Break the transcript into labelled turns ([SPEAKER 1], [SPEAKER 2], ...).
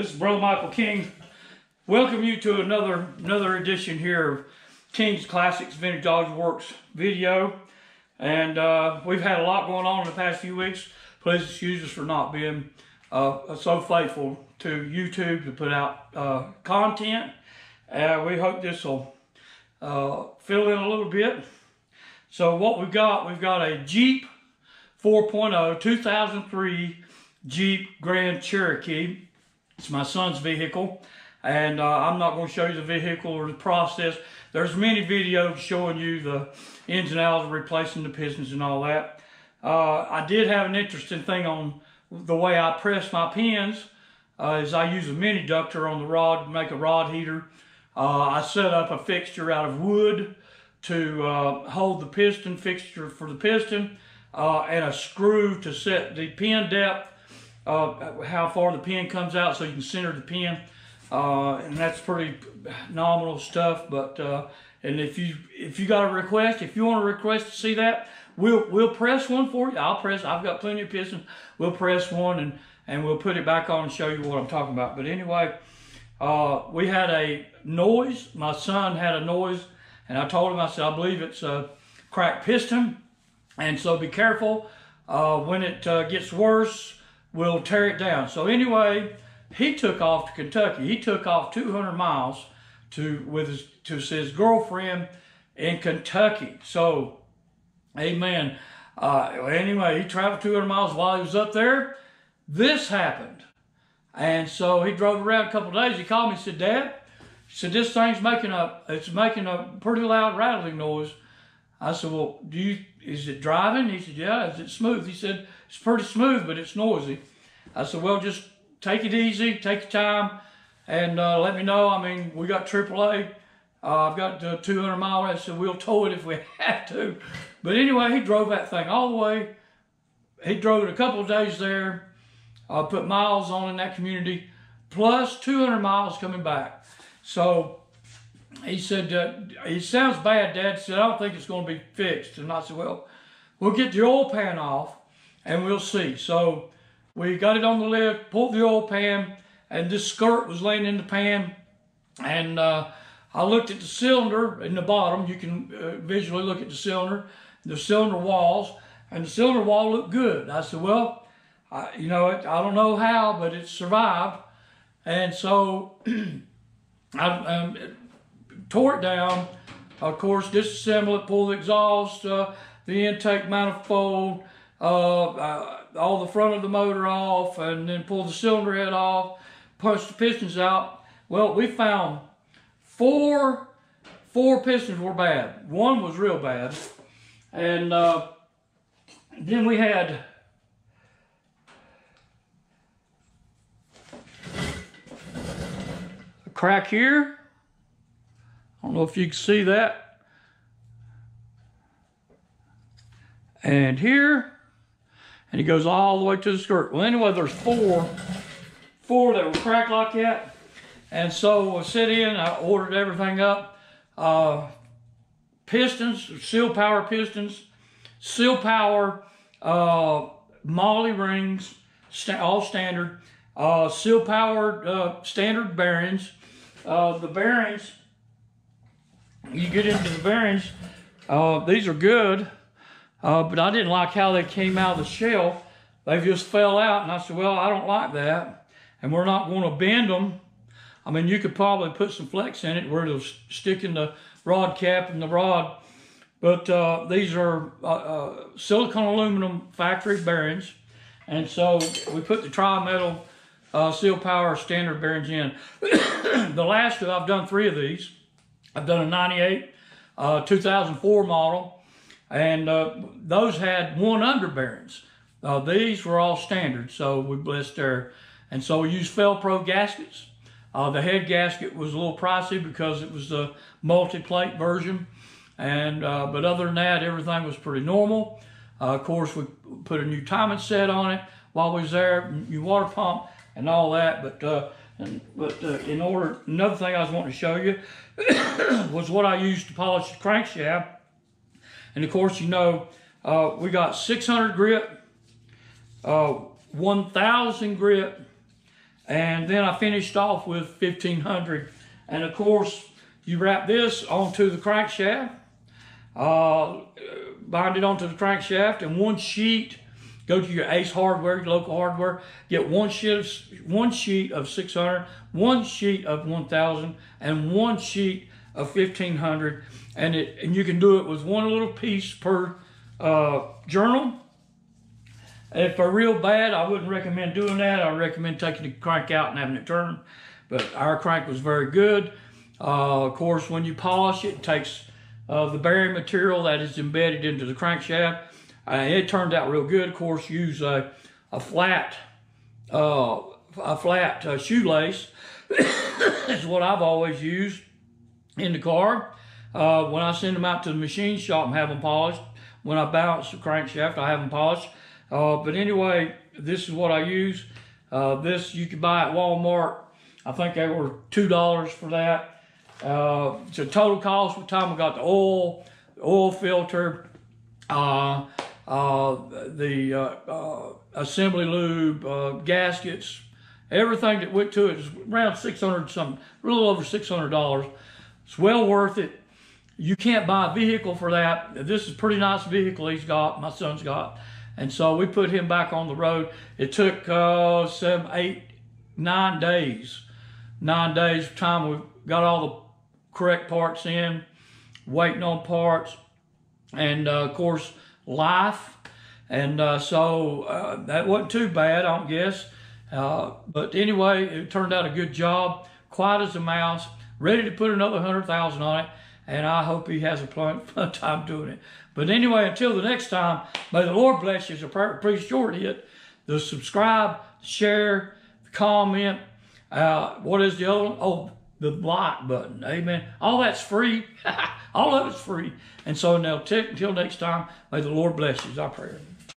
[SPEAKER 1] This is Brother Michael King. Welcome you to another another edition here of King's Klassics Vintage Dodge Works video. And uh, we've had a lot going on in the past few weeks. Please excuse us for not being uh, so faithful to YouTube to put out uh, content. Uh, we hope this will uh, fill in a little bit. So what we've got, we've got a Jeep 4.0 2003 Jeep Grand Cherokee. It's my son's vehicle. And uh, I'm not going to show you the vehicle or the process. There's many videos showing you the ins and outs of replacing the pistons and all that. Uh, I did have an interesting thing on the way I press my pins. Uh, is I use a Mini-Ductor on the rod to make a rod heater. Uh, I set up a fixture out of wood to uh, hold the piston fixture for the piston uh, and a screw to set the pin depth, uh, how far the pin comes out so you can center the pin. Uh, and that's pretty nominal stuff. But uh, and if you if you got a request, if you want a request to see that, we'll we'll press one for you. I'll press. I've got plenty of pistons. We'll press one and and we'll put it back on and show you what I'm talking about. But anyway, uh, we had a noise. My son had a noise, and I told him I said I believe it's a cracked piston, and so be careful. Uh, when it uh, gets worse, we'll tear it down. So anyway he took off to Kentucky. He took off 200 miles to with his to his girlfriend in Kentucky. So, amen. Uh, anyway, he traveled 200 miles while he was up there. This happened. And so he drove around a couple days. He called me and said, Dad, he said, this thing's making a, it's making a pretty loud rattling noise. I said, well, do you, is it driving? He said, yeah. Is it smooth? He said, it's pretty smooth, but it's noisy. I said, well, just take it easy, take your time, and uh, let me know. I mean, we got AAA. Uh, I've got uh, 200 mile so we'll tow it if we have to. But anyway, he drove that thing all the way. He drove it a couple of days there. I put miles on in that community, plus 200 miles coming back. So he said, uh, it sounds bad, Dad. He said, I don't think it's going to be fixed. And I said, well, we'll get the oil pan off and we'll see. So we got it on the lift, pulled the oil pan, and this skirt was laying in the pan. And uh, I looked at the cylinder in the bottom. You can uh, visually look at the cylinder, the cylinder walls, and the cylinder wall looked good. I said, well, I, you know, I don't know how, but it survived. And so I um, tore it down. Of course, disassemble it, pull the exhaust, uh, the intake manifold, uh, uh all the front of the motor off and then pull the cylinder head off, push the pistons out. Well, we found four, four pistons were bad. One was real bad. And uh, then we had a crack here. I don't know if you can see that. And here and he goes all the way to the skirt. Well, anyway, there's four, four that were cracked like that. And so I sit in, I ordered everything up. Uh, pistons, Sealed Power pistons, Sealed Power, uh, moly rings, st all standard, uh, Sealed Power uh, standard bearings. Uh, the bearings, you get into the bearings, uh, these are good. Uh, but I didn't like how they came out of the shell. They just fell out, and I said, well, I don't like that. And we're not going to bend them. I mean, you could probably put some flex in it where it'll stick in the rod cap and the rod. But uh, these are uh, uh silicon aluminum factory bearings. And so we put the tri-metal uh, Sealed Power standard bearings in. the last I've done three of these. I've done a 98, uh, 2004 model, and uh, those had one under bearings. Uh, these were all standard, so we blessed there. And so we used Fel-Pro gaskets. Uh, the head gasket was a little pricey because it was the multi-plate version. And uh, But other than that, everything was pretty normal. Uh, of course, we put a new timing set on it while we was there, new water pump and all that. But and, but in order, another thing I was wanting to show you was what I used to polish the crankshaft and of course, you know, uh, we got 600 grit, uh, 1,000 grit, And then I finished off with 1500. And of course, you wrap this onto the crankshaft, uh, bind it onto the crankshaft, and one sheet, go to your Ace Hardware, local hardware, get one sheet of, one sheet of 600, one sheet of 1000, and one sheet of 1500. And, it, and you can do it with one little piece per uh, journal. If they're real bad, I wouldn't recommend doing that. I recommend taking the crank out and having it turned. But our crank was very good. Uh, of course, when you polish it, it takes uh, the bearing material that is embedded into the crankshaft. And it turned out real good. Of course, use a, a flat uh, a flat uh, shoelace is what I've always used in the car. Uh, when I send them out to the machine shop and have them polished, when I balance the crankshaft, I have them polished. Uh, but anyway, this is what I use. Uh, this you can buy at Walmart. I think they were two dollars for that. Uh, so total cost with time we got the oil, the oil filter, uh, the uh, uh, assembly lube, uh, gaskets, everything that went to it is around 600 something, a little over $600. It's well worth it. You can't buy a vehicle for that. This is pretty nice vehicle he's got, my son's got. And so we put him back on the road. It took uh, seven, eight, nine days. Nine days time we got all the correct parts in, waiting on parts, and uh, of course, life. And uh, so uh, that wasn't too bad, I don't guess. Uh, but anyway, it turned out a good job, quiet as a mouse, ready to put another 100000 on it. And I hope he has a fun time doing it. But anyway, until the next time, may the Lord bless you. It's a pretty short hit. The subscribe, share, comment. Uh, what is the other one? Oh, the like button. Amen. All that's free. All of it's free. And so now, until next time, may the Lord bless you. I pray.